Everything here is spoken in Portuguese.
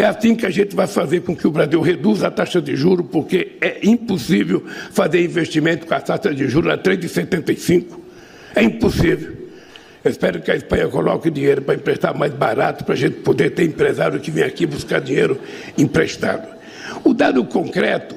É assim que a gente vai fazer com que o Brasil reduza a taxa de juros, porque é impossível fazer investimento com a taxa de juros a 3,75. É impossível. Eu espero que a Espanha coloque dinheiro para emprestar mais barato, para a gente poder ter empresário que vem aqui buscar dinheiro emprestado. O dado concreto